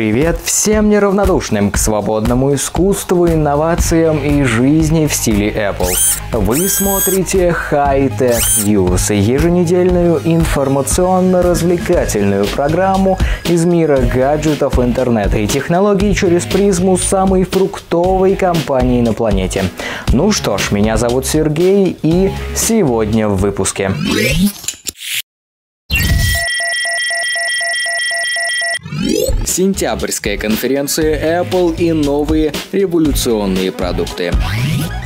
Привет всем неравнодушным к свободному искусству, инновациям и жизни в стиле Apple. Вы смотрите High Tech News, еженедельную информационно-развлекательную программу из мира гаджетов, интернета и технологий через призму самой фруктовой компании на планете. Ну что ж, меня зовут Сергей и сегодня в выпуске. Сентябрьская конференция Apple и новые революционные продукты.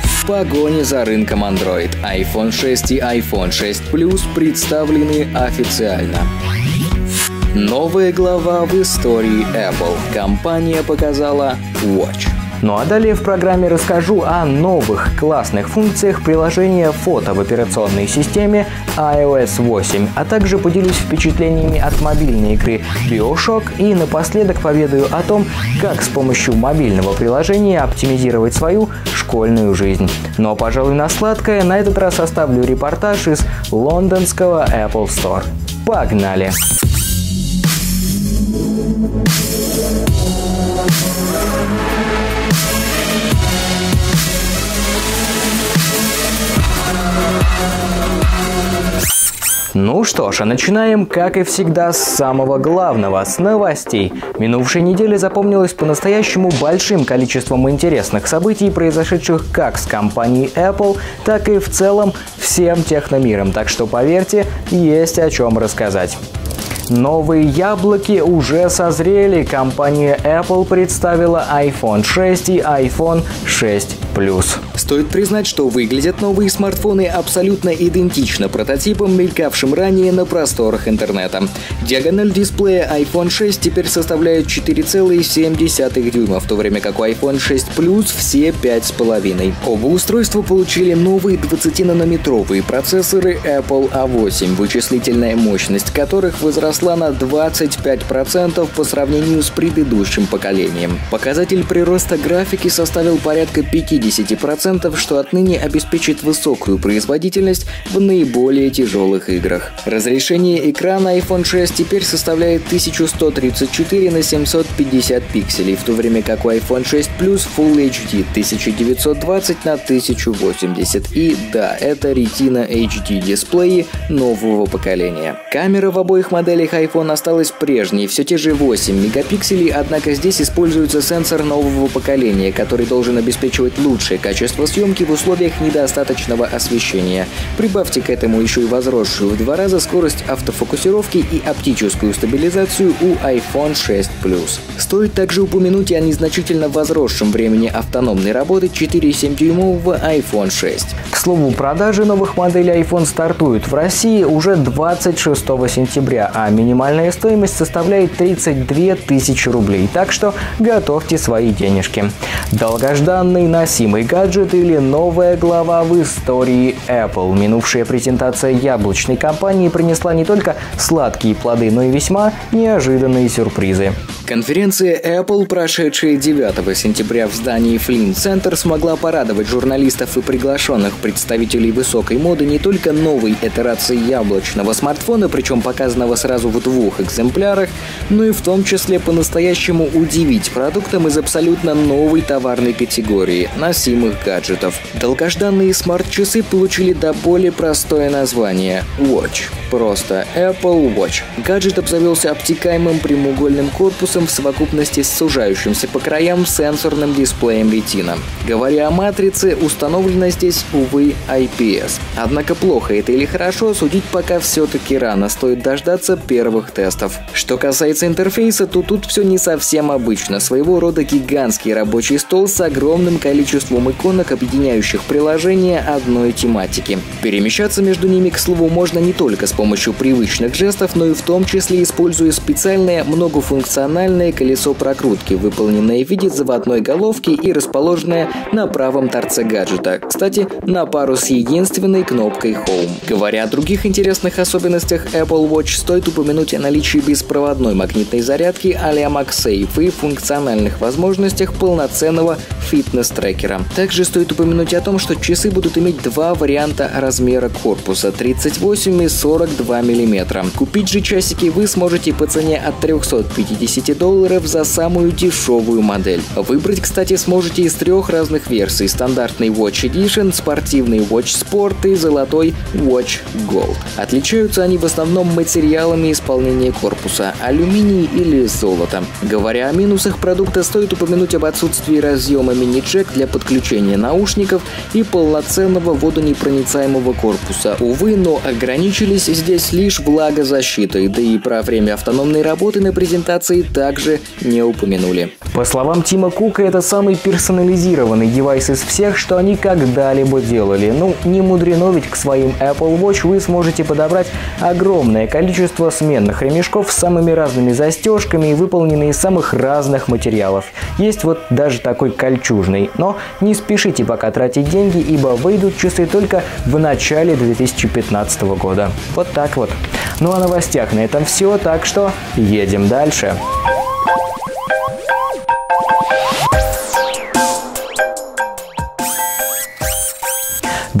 В погоне за рынком Android iPhone 6 и iPhone 6 Plus представлены официально. Новая глава в истории Apple. Компания показала Watch. Ну а далее в программе расскажу о новых классных функциях приложения фото в операционной системе iOS 8, а также поделюсь впечатлениями от мобильной игры Bioshock и напоследок поведаю о том, как с помощью мобильного приложения оптимизировать свою школьную жизнь. Ну, а, пожалуй, на сладкое на этот раз оставлю репортаж из лондонского Apple Store. Погнали! Ну что ж, а начинаем, как и всегда, с самого главного, с новостей. Минувшей неделе запомнилась по-настоящему большим количеством интересных событий, произошедших как с компанией Apple, так и в целом всем техномиром. Так что, поверьте, есть о чем рассказать. Новые яблоки уже созрели. Компания Apple представила iPhone 6 и iPhone 6 Plus. Стоит признать, что выглядят новые смартфоны абсолютно идентично прототипам, мелькавшим ранее на просторах интернета. Диагональ дисплея iPhone 6 теперь составляет 4,7 дюйма, в то время как у iPhone 6 Plus все 5,5. Оба устройства получили новые 20-нанометровые процессоры Apple A8, вычислительная мощность которых возросла на 25% по сравнению с предыдущим поколением. Показатель прироста графики составил порядка 50%, что отныне обеспечит высокую производительность в наиболее тяжелых играх. Разрешение экрана iPhone 6 теперь составляет 1134 на 750 пикселей, в то время как у iPhone 6 Plus Full HD 1920 на 1080. И да, это Retina HD дисплеи нового поколения. Камера в обоих моделях iPhone осталась прежней, все те же 8 мегапикселей, однако здесь используется сенсор нового поколения, который должен обеспечивать лучшее качество съемки в условиях недостаточного освещения. Прибавьте к этому еще и возросшую в два раза скорость автофокусировки и оптическую стабилизацию у iPhone 6 Plus. Стоит также упомянуть и о незначительно возросшем времени автономной работы 4,7-дюймового iPhone 6. К слову, продажи новых моделей iPhone стартуют в России уже 26 сентября, а минимальная стоимость составляет 32 тысячи рублей, так что готовьте свои денежки. Долгожданный носимый гаджет или новая глава в истории Apple. Минувшая презентация яблочной компании принесла не только сладкие плоды, но и весьма неожиданные сюрпризы. Конференция Apple, прошедшая 9 сентября в здании Flynn Center, смогла порадовать журналистов и приглашенных представителей высокой моды не только новой итерацией яблочного смартфона, причем показанного сразу в двух экземплярах, но и в том числе по-настоящему удивить продуктом из абсолютно новой товарной категории – носимых гаджетов. Долгожданные смарт-часы получили до более простое название – Watch. Просто Apple Watch. Гаджет обзавелся обтекаемым прямоугольным корпусом в совокупности с сужающимся по краям сенсорным дисплеем Retina. Говоря о матрице, установлена здесь, увы, IPS. Однако плохо это или хорошо, судить пока все-таки рано, стоит дождаться первых тестов. Что касается интерфейса, то тут все не совсем обычно. Своего рода гигантский рабочий стол с огромным количеством иконок, объединяющих приложения одной тематики. Перемещаться между ними, к слову, можно не только с помощью привычных жестов, но и в том числе используя специальное многофункциональное колесо прокрутки, выполненное в виде заводной головки и расположенное на правом торце гаджета. Кстати, на пару с единственной кнопкой Home. Говоря о других интересных особенностях Apple Watch, стоит упомянуть о наличии беспроводной магнитной зарядки а-ля MagSafe и функциональных возможностях полноценного фитнес-трекера. Также стоит упомянуть о том, что часы будут иметь два варианта размера корпуса 38 и 42 мм. Купить же часики вы сможете по цене от 350 долларов за самую дешевую модель. Выбрать, кстати, сможете из трех разных версий. Стандартный Watch Edition, спортивный Watch Sport и золотой Watch Gold. Отличаются они в основном материалами исполнения корпуса – алюминий или золото. Говоря о минусах продукта, стоит упомянуть об отсутствии разъема мини-джек для подключения наушников и полноценного водонепроницаемого корпуса. Увы, но ограничились здесь лишь влагозащитой, да и про время автономной работы на презентации также не упомянули. По словам Тима Кука, это самый персонализированный девайс из всех, что они когда-либо делали. Ну, не мудрено, ведь к своим Apple Watch вы сможете подобрать огромное количество сменных ремешков с самыми разными застежками и выполненные из самых разных материалов. Есть вот даже такой кольчужный. Но не спешите пока тратить деньги, ибо выйдут часы только в начале 2015 года. Вот так вот. Ну а новостях на этом все, так что едем дальше.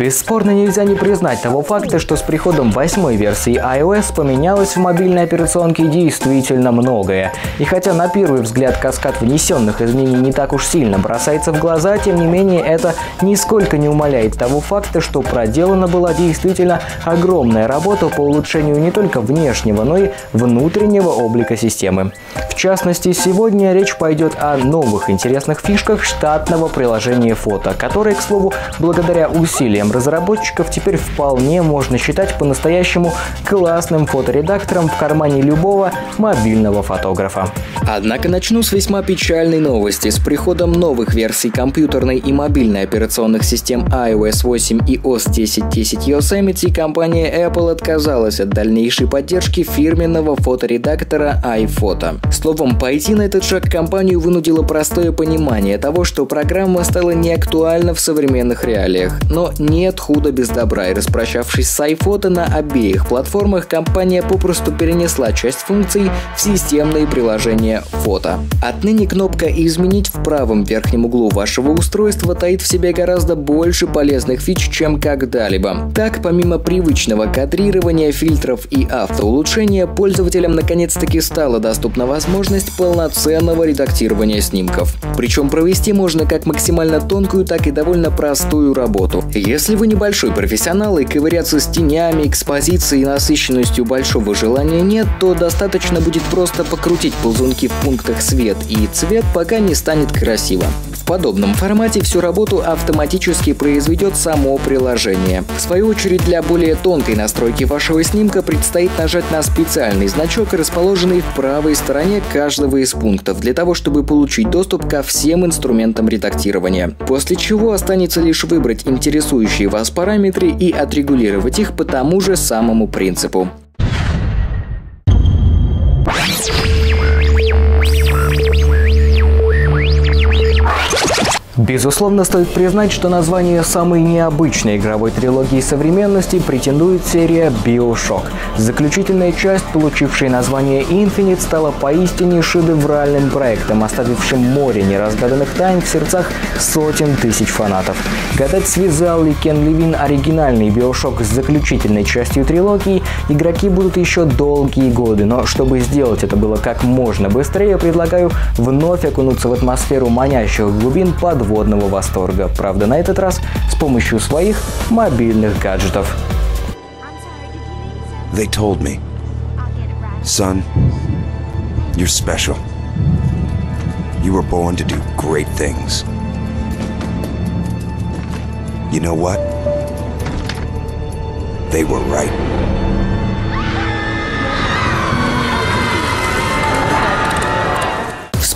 Бесспорно нельзя не признать того факта, что с приходом восьмой версии iOS поменялось в мобильной операционке действительно многое. И хотя на первый взгляд каскад внесенных изменений не так уж сильно бросается в глаза, тем не менее это нисколько не умаляет того факта, что проделана была действительно огромная работа по улучшению не только внешнего, но и внутреннего облика системы. В частности, сегодня речь пойдет о новых интересных фишках штатного приложения фото, которое, к слову, благодаря усилиям разработчиков теперь вполне можно считать по-настоящему классным фоторедактором в кармане любого мобильного фотографа. Однако начну с весьма печальной новости. С приходом новых версий компьютерной и мобильной операционных систем iOS 8 и OS 10.10 Yosemite компания Apple отказалась от дальнейшей поддержки фирменного фоторедактора iPhoto. Словом, пойти на этот шаг компанию вынудило простое понимание того, что программа стала неактуальна в современных реалиях. Но не нет худа без добра, и распрощавшись с iPhoto на обеих платформах, компания попросту перенесла часть функций в системные приложения фото. Отныне кнопка «Изменить» в правом верхнем углу вашего устройства таит в себе гораздо больше полезных фич, чем когда-либо. Так, помимо привычного кадрирования, фильтров и автоулучшения, пользователям наконец-таки стала доступна возможность полноценного редактирования снимков. Причем провести можно как максимально тонкую, так и довольно простую работу. Если если вы небольшой профессионал и ковыряться с тенями, экспозицией и насыщенностью большого желания нет, то достаточно будет просто покрутить ползунки в пунктах свет и цвет, пока не станет красиво. В подобном формате всю работу автоматически произведет само приложение. В свою очередь, для более тонкой настройки вашего снимка предстоит нажать на специальный значок, расположенный в правой стороне каждого из пунктов, для того, чтобы получить доступ ко всем инструментам редактирования. После чего останется лишь выбрать интересующие вас параметры и отрегулировать их по тому же самому принципу. Безусловно, стоит признать, что название самой необычной игровой трилогии современности претендует серия Bioshock. Заключительная часть, получившая название Infinite, стала поистине шедевральным проектом, оставившим море неразгаданных тайн в сердцах сотен тысяч фанатов. Гадать, связал ли Кен Левин оригинальный Bioshock с заключительной частью трилогии, игроки будут еще долгие годы, но чтобы сделать это было как можно быстрее, предлагаю вновь окунуться в атмосферу манящих глубин под подводного восторга. Правда, на этот раз с помощью своих мобильных гаджетов. They told me, son, you're special. You were born to do great things. You know what? They were right.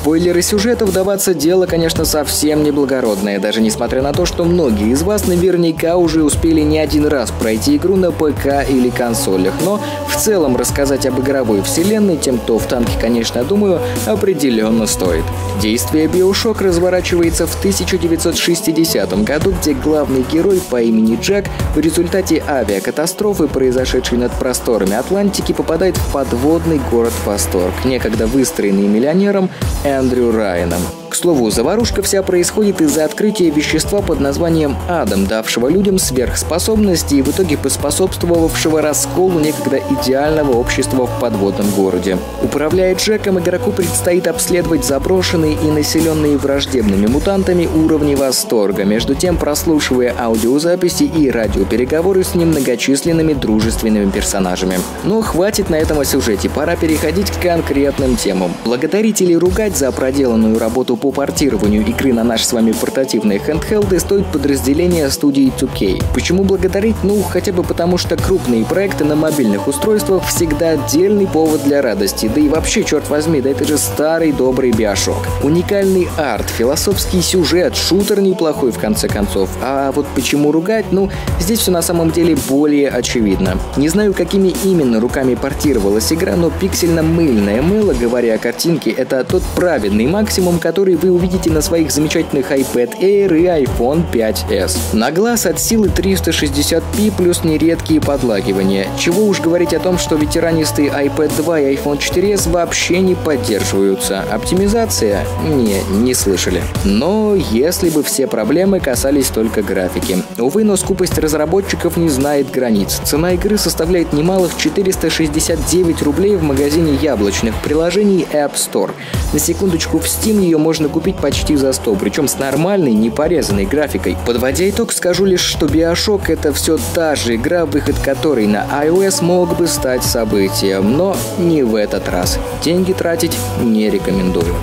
Спойлеры сюжета вдаваться дело, конечно, совсем неблагородное, даже несмотря на то, что многие из вас наверняка уже успели не один раз пройти игру на ПК или консолях, но в целом рассказать об игровой вселенной тем, кто в танке, конечно, думаю, определенно стоит. Действие Биошок разворачивается в 1960 году, где главный герой по имени Джек в результате авиакатастрофы, произошедшей над просторами Атлантики, попадает в подводный город Восторг, некогда выстроенный миллионером Эндрю Райаном. Слову, заварушка вся происходит из-за открытия вещества под названием Адам, давшего людям сверхспособности и в итоге поспособствовавшего расколу некогда идеального общества в подводном городе. Управляя Джеком, игроку предстоит обследовать заброшенные и населенные враждебными мутантами уровни восторга, между тем прослушивая аудиозаписи и радиопереговоры с немногочисленными дружественными персонажами. Но хватит на этом о сюжете, пора переходить к конкретным темам. Благодарить или ругать за проделанную работу по портированию игры на наши с вами портативные хендхелды стоит подразделение студии 2K. Почему благодарить? Ну, хотя бы потому, что крупные проекты на мобильных устройствах всегда отдельный повод для радости. Да и вообще, черт возьми, да это же старый добрый Биошок. Уникальный арт, философский сюжет, шутер неплохой в конце концов. А вот почему ругать? Ну, здесь все на самом деле более очевидно. Не знаю, какими именно руками портировалась игра, но пиксельно-мыльное мыло, говоря о картинке, это тот праведный максимум, который вы увидите на своих замечательных iPad Air и iPhone 5s. На глаз от силы 360p плюс нередкие подлагивания. Чего уж говорить о том, что ветеранистые iPad 2 и iPhone 4s вообще не поддерживаются. Оптимизация? Не, не слышали. Но если бы все проблемы касались только графики. Увы, но скупость разработчиков не знает границ. Цена игры составляет немалых 469 рублей в магазине яблочных приложений App Store. На секундочку, в Steam ее можно купить почти за 100, причем с нормальной, непорезанной графикой. Подводя итог, скажу лишь, что Bioshock это все та же игра, выход которой на iOS мог бы стать событием, но не в этот раз. Деньги тратить не рекомендую.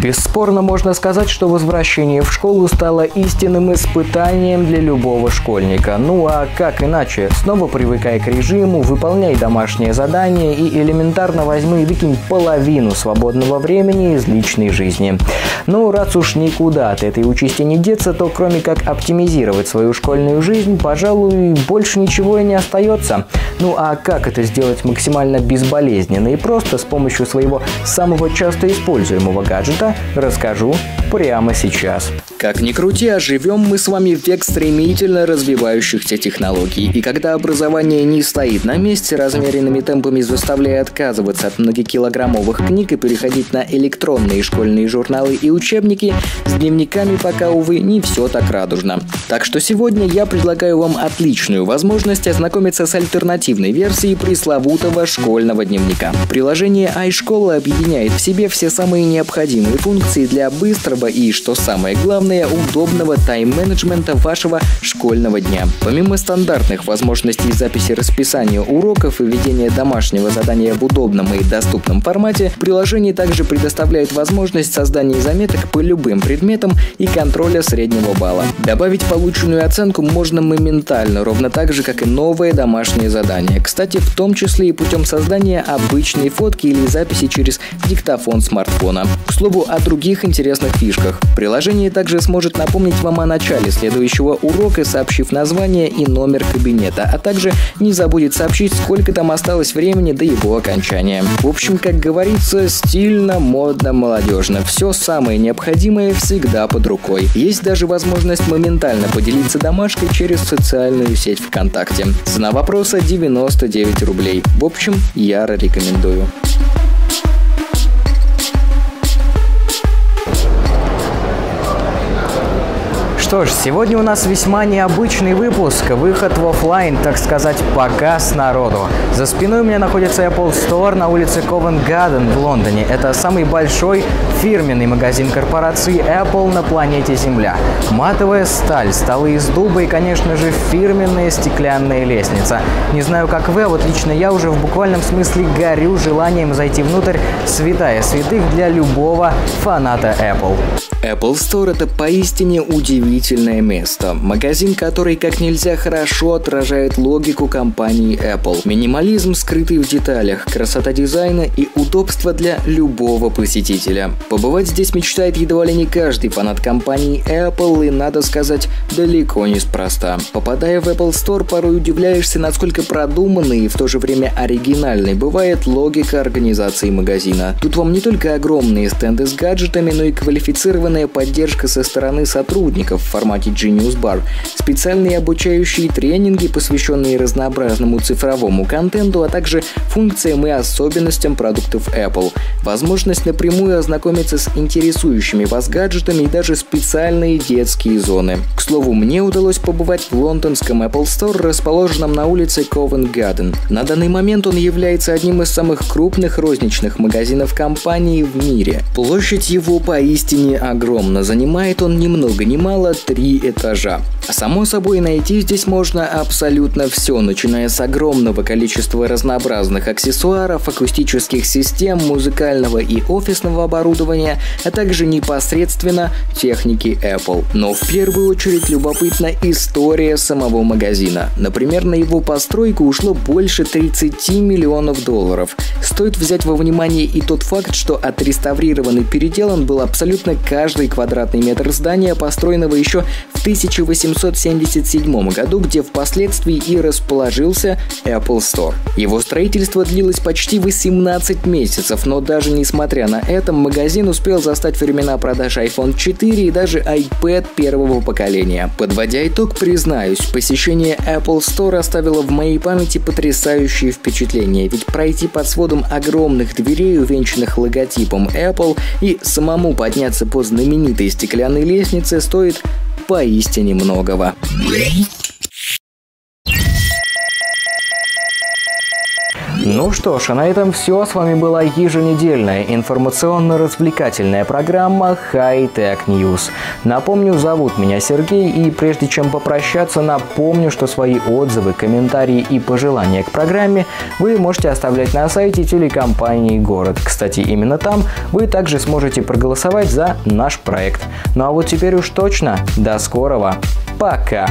Бесспорно можно сказать, что возвращение в школу стало истинным испытанием для любого школьника. Ну а как иначе? Снова привыкай к режиму, выполняй домашние задания и элементарно возьми и выкинь половину свободного времени из личной жизни. Ну, раз уж никуда от этой участи не деться, то кроме как оптимизировать свою школьную жизнь, пожалуй, больше ничего и не остается. Ну а как это сделать максимально безболезненно и просто с помощью своего самого часто используемого гаджета расскажу прямо сейчас. Как ни крути, а живем мы с вами в век стремительно развивающихся технологий. И когда образование не стоит на месте, размеренными темпами заставляя отказываться от многокилограммовых книг и переходить на электронные школьные журналы и учебники, с дневниками пока, увы, не все так радужно. Так что сегодня я предлагаю вам отличную возможность ознакомиться с альтернативной версией пресловутого школьного дневника. Приложение iSchool объединяет в себе все самые необходимые функции для быстрого и, что самое главное, удобного тайм-менеджмента вашего школьного дня. Помимо стандартных возможностей записи расписания уроков и ведения домашнего задания в удобном и доступном формате, приложение также предоставляет возможность создания заметок по любым предметам и контроля среднего балла. Добавить полученную оценку можно моментально, ровно так же, как и новое домашнее задание. Кстати, в том числе и путем создания обычной фотки или записи через диктофон смартфона. К слову, о других интересных фишках. Приложение также сможет напомнить вам о начале следующего урока, сообщив название и номер кабинета, а также не забудет сообщить, сколько там осталось времени до его окончания. В общем, как говорится, стильно, модно, молодежно. Все самое необходимое всегда под рукой. Есть даже возможность моментально поделиться домашкой через социальную сеть ВКонтакте. Цена вопроса 99 рублей. В общем, яро рекомендую. Что ж, сегодня у нас весьма необычный выпуск. Выход в офлайн, так сказать, показ народу. За спиной у меня находится Apple Store на улице Covent Garden в Лондоне. Это самый большой фирменный магазин корпорации Apple на планете Земля. Матовая сталь, столы из дуба и, конечно же, фирменная стеклянная лестница. Не знаю, как вы, а вот лично я уже в буквальном смысле горю желанием зайти внутрь святая святых для любого фаната Apple. Apple Store – это поистине удивительное место. Магазин, который как нельзя хорошо отражает логику компании Apple. Минимализм, скрытый в деталях, красота дизайна и удобство для любого посетителя. Побывать здесь мечтает едва ли не каждый фанат компании Apple, и, надо сказать, далеко неспроста. Попадая в Apple Store, порой удивляешься, насколько продуманной и в то же время оригинальной бывает логика организации магазина. Тут вам не только огромные стенды с гаджетами, но и квалифицированные полная поддержка со стороны сотрудников, формате Genius Bar, специальные обучающие тренинги, посвященные разнообразному цифровому контенту, а также функциям и особенностям продуктов Apple, возможность напрямую ознакомиться с интересующими вас гаджетами и даже специальные детские зоны. К слову, мне удалось побывать в лондонском Apple Store, расположенном на улице Covent Garden. На данный момент он является одним из самых крупных розничных магазинов компании в мире. Площадь его поистине огромна, занимает он ни много ни мало три этажа. Само собой, найти здесь можно абсолютно все, начиная с огромного количества разнообразных аксессуаров, акустических систем, музыкального и офисного оборудования, а также непосредственно техники Apple. Но в первую очередь любопытна история самого магазина. Например, на его постройку ушло больше 30 миллионов долларов. Стоит взять во внимание и тот факт, что отреставрирован и переделан был абсолютно каждый квадратный метр здания, построенного еще в 1877 году, где впоследствии и расположился Apple Store. Его строительство длилось почти 18 месяцев, но даже несмотря на это, магазин успел застать времена продаж iPhone 4 и даже iPad первого поколения. Подводя итог, признаюсь, посещение Apple Store оставило в моей памяти потрясающие впечатления, ведь пройти под сводом огромных дверей, увенчанных логотипом Apple, и самому подняться по знаменитой стеклянной лестнице стоит поистине многого. Ну что ж, а на этом все. С вами была еженедельная информационно-развлекательная программа High Tech News. Напомню, зовут меня Сергей, и прежде чем попрощаться, напомню, что свои отзывы, комментарии и пожелания к программе вы можете оставлять на сайте телекомпании «Город». Кстати, именно там вы также сможете проголосовать за наш проект. Ну а вот теперь уж точно, до скорого, пока!